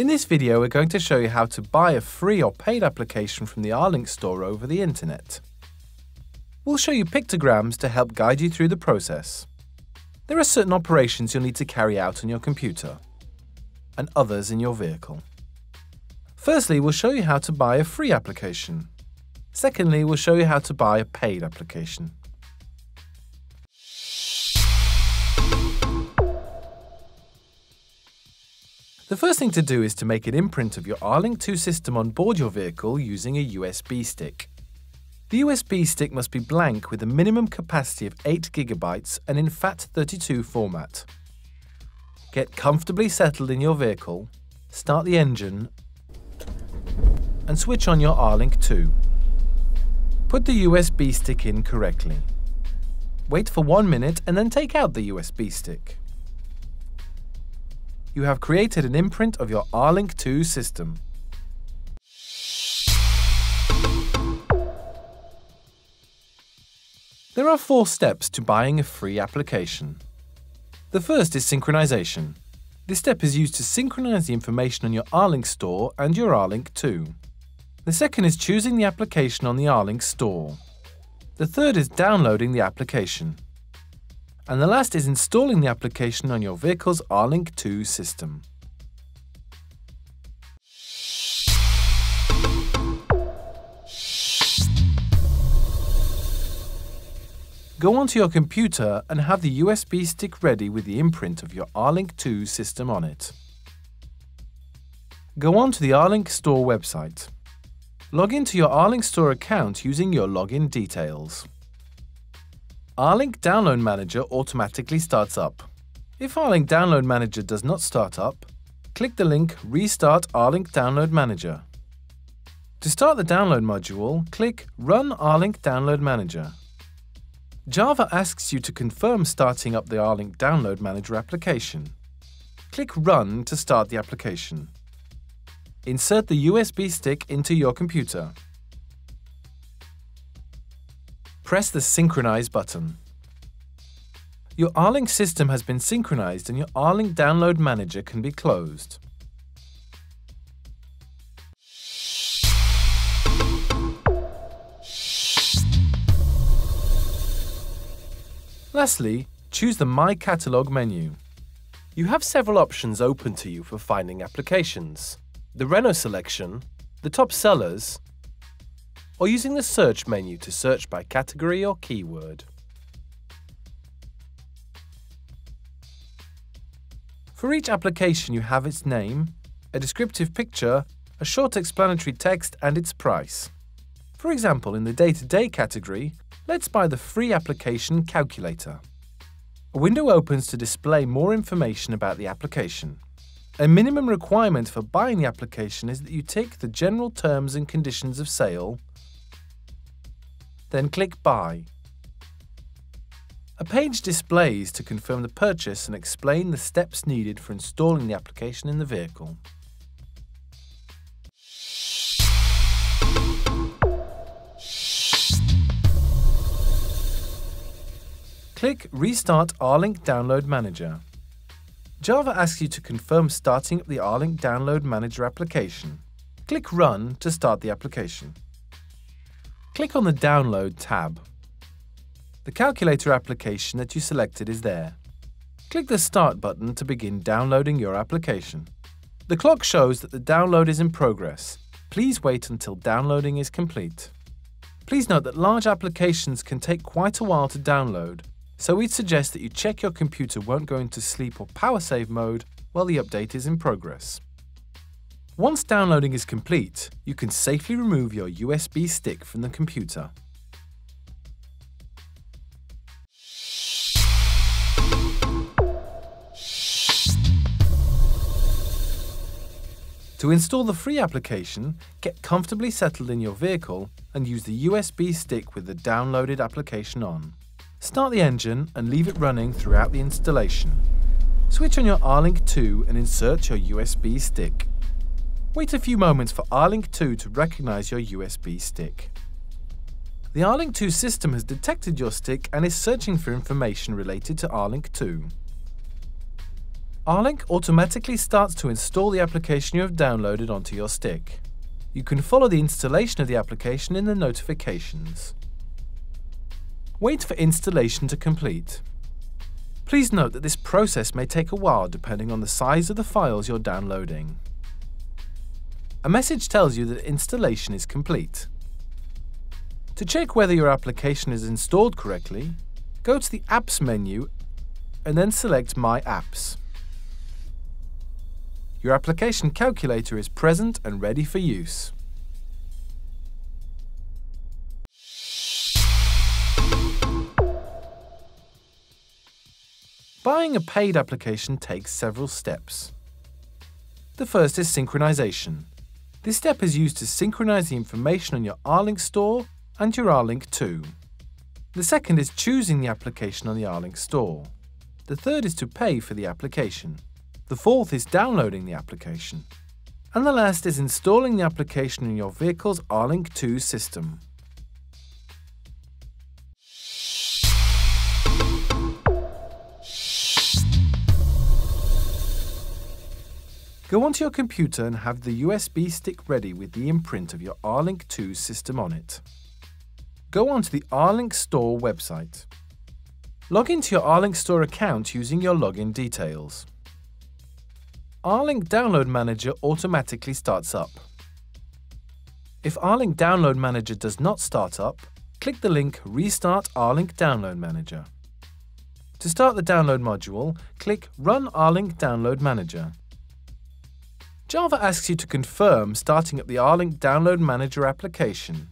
In this video, we're going to show you how to buy a free or paid application from the R-Link store over the internet. We'll show you pictograms to help guide you through the process. There are certain operations you'll need to carry out on your computer, and others in your vehicle. Firstly, we'll show you how to buy a free application. Secondly, we'll show you how to buy a paid application. The first thing to do is to make an imprint of your R-Link 2 system on board your vehicle using a USB stick. The USB stick must be blank with a minimum capacity of 8GB and in FAT32 format. Get comfortably settled in your vehicle, start the engine and switch on your R-Link 2. Put the USB stick in correctly. Wait for one minute and then take out the USB stick you have created an imprint of your R-Link 2 system. There are four steps to buying a free application. The first is synchronization. This step is used to synchronize the information on your R-Link store and your R-Link 2. The second is choosing the application on the R-Link store. The third is downloading the application and the last is installing the application on your vehicle's R-Link 2 system. Go onto your computer and have the USB stick ready with the imprint of your R-Link 2 system on it. Go on to the R-Link store website. Log into your R-Link store account using your login details. R-Link Download Manager automatically starts up. If R-Link Download Manager does not start up, click the link Restart R-Link Download Manager. To start the download module, click Run R-Link Download Manager. Java asks you to confirm starting up the R-Link Download Manager application. Click Run to start the application. Insert the USB stick into your computer. Press the Synchronize button. Your R-Link system has been synchronized and your R-Link Download Manager can be closed. Lastly, choose the My Catalog menu. You have several options open to you for finding applications. The Renault selection, the top sellers, or using the search menu to search by category or keyword. For each application you have its name, a descriptive picture, a short explanatory text and its price. For example, in the day-to-day -day category, let's buy the free application calculator. A window opens to display more information about the application. A minimum requirement for buying the application is that you tick the general terms and conditions of sale then click Buy. A page displays to confirm the purchase and explain the steps needed for installing the application in the vehicle. Click Restart R-Link Download Manager. Java asks you to confirm starting up the R-Link Download Manager application. Click Run to start the application. Click on the Download tab. The calculator application that you selected is there. Click the Start button to begin downloading your application. The clock shows that the download is in progress. Please wait until downloading is complete. Please note that large applications can take quite a while to download, so we'd suggest that you check your computer won't go into sleep or power save mode while the update is in progress. Once downloading is complete, you can safely remove your USB stick from the computer. To install the free application, get comfortably settled in your vehicle and use the USB stick with the downloaded application on. Start the engine and leave it running throughout the installation. Switch on your R-Link 2 and insert your USB stick. Wait a few moments for R-Link 2 to recognize your USB stick. The R-Link 2 system has detected your stick and is searching for information related to R-Link 2. R-Link automatically starts to install the application you have downloaded onto your stick. You can follow the installation of the application in the notifications. Wait for installation to complete. Please note that this process may take a while depending on the size of the files you're downloading. A message tells you that installation is complete. To check whether your application is installed correctly, go to the Apps menu and then select My Apps. Your application calculator is present and ready for use. Buying a paid application takes several steps. The first is synchronization. This step is used to synchronize the information on your R-Link store and your R-Link 2. The second is choosing the application on the R-Link store. The third is to pay for the application. The fourth is downloading the application. And the last is installing the application in your vehicle's R-Link 2 system. Go onto your computer and have the USB stick ready with the imprint of your R-Link 2 system on it. Go onto the R-Link Store website. Log into your R-Link Store account using your login details. R-Link Download Manager automatically starts up. If R-Link Download Manager does not start up, click the link Restart R-Link Download Manager. To start the download module, click Run R-Link Download Manager. Java asks you to confirm starting up the R-Link Download Manager application.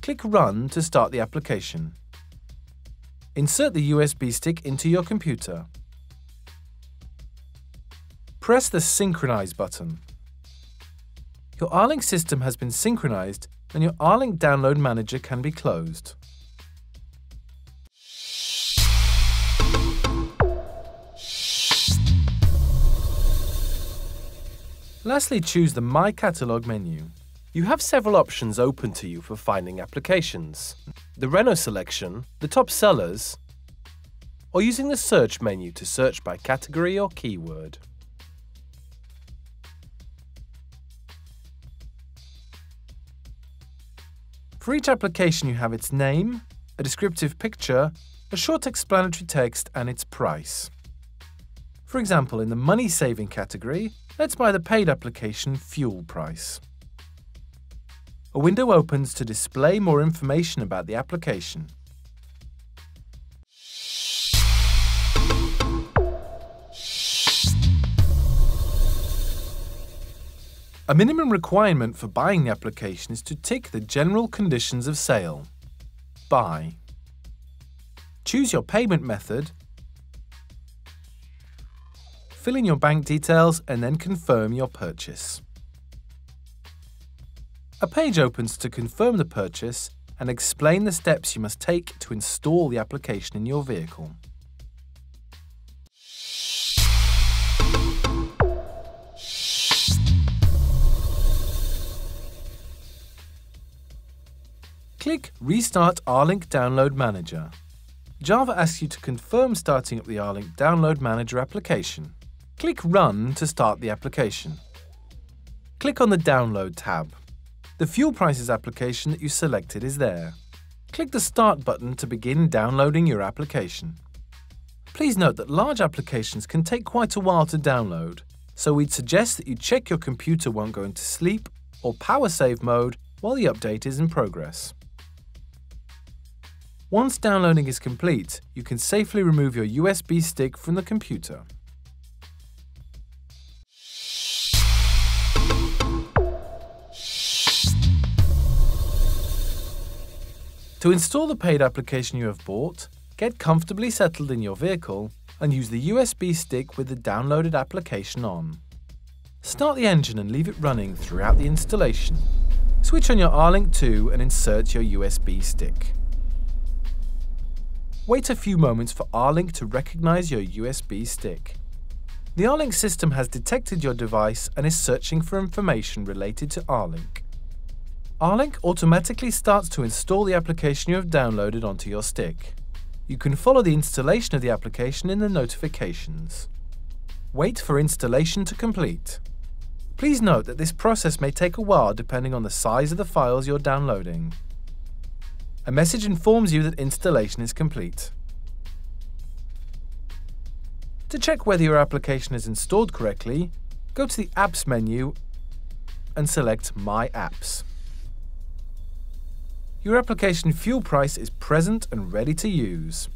Click Run to start the application. Insert the USB stick into your computer. Press the Synchronize button. Your R-Link system has been synchronized and your R-Link Download Manager can be closed. Lastly, choose the My Catalog menu. You have several options open to you for finding applications. The Renault selection, the top sellers, or using the search menu to search by category or keyword. For each application you have its name, a descriptive picture, a short explanatory text and its price. For example, in the money saving category, let's buy the paid application fuel price. A window opens to display more information about the application. A minimum requirement for buying the application is to tick the general conditions of sale. Buy. Choose your payment method fill in your bank details and then confirm your purchase. A page opens to confirm the purchase and explain the steps you must take to install the application in your vehicle. Click Restart R-Link Download Manager. Java asks you to confirm starting up the R-Link Download Manager application. Click Run to start the application. Click on the Download tab. The fuel prices application that you selected is there. Click the Start button to begin downloading your application. Please note that large applications can take quite a while to download, so we'd suggest that you check your computer won't go into sleep or power save mode while the update is in progress. Once downloading is complete, you can safely remove your USB stick from the computer. To install the paid application you have bought, get comfortably settled in your vehicle and use the USB stick with the downloaded application on. Start the engine and leave it running throughout the installation. Switch on your R-Link 2 and insert your USB stick. Wait a few moments for R-Link to recognize your USB stick. The R-Link system has detected your device and is searching for information related to R-Link. R-Link automatically starts to install the application you have downloaded onto your stick. You can follow the installation of the application in the notifications. Wait for installation to complete. Please note that this process may take a while depending on the size of the files you're downloading. A message informs you that installation is complete. To check whether your application is installed correctly, go to the Apps menu and select My Apps. Your application fuel price is present and ready to use.